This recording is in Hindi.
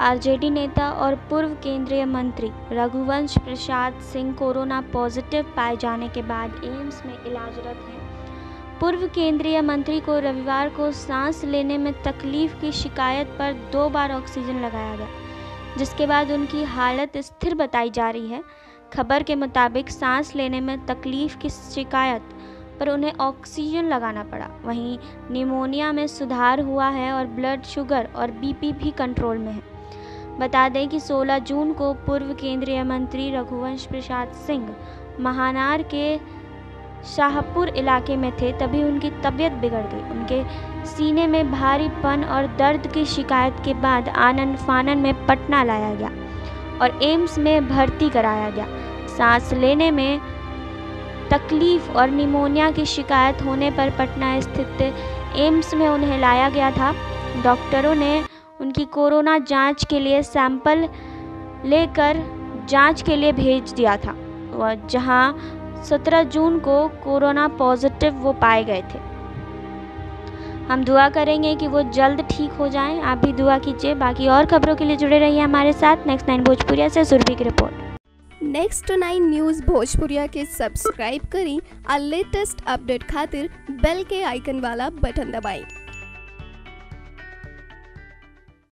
आरजेडी नेता और पूर्व केंद्रीय मंत्री रघुवंश प्रसाद सिंह कोरोना पॉजिटिव पाए जाने के बाद एम्स में इलाजरत हैं। पूर्व केंद्रीय मंत्री को रविवार को सांस लेने में तकलीफ़ की शिकायत पर दो बार ऑक्सीजन लगाया गया, जिसके बाद उनकी हालत स्थिर बताई जा रही है। खबर के मुताबिक सांस लेने में तकलीफ़ की शिकायत पर उन्हें ऑक्सीजन लगाना पड़ा। वहीं निमोनिया में सुधार हुआ है और ब्लड शुगर और बीपी भी कंट्रोल में है। बता दें कि 16 जून को पूर्व केंद्रीय मंत्री रघुवंश प्रसाद सिंह महानार के शाहपुर इलाके में थे, तभी उनकी तबीयत बिगड़ गई। उनके सीने में भारीपन और दर्द की शिकायत के बाद आनंद फानन में पटना लाया गया और एम्स में भर्ती कराया गया। सांस लेने में तकलीफ़ और निमोनिया की शिकायत होने पर पटना स्थित एम्स में उन्हें लाया गया था। डॉक्टरों ने उनकी कोरोना जाँच के लिए सैंपल लेकर जाँच के लिए भेज दिया था जहाँ 17 जून को कोरोना पॉजिटिव वो पाए गए थे। हम दुआ करेंगे कि वो जल्द ठीक हो जाएँ। आप भी दुआ कीजिए। बाकी और खबरों के लिए जुड़े रहिए हमारे साथ। नेक्स्ट नाइन भोजपुरिया से सुरभि की report. Next two nine news Bhojpuriya के सब्सक्राइब करी। और लेटेस्ट अपडेट खातिर बेल के आइकन वाला बटन दबाएँ।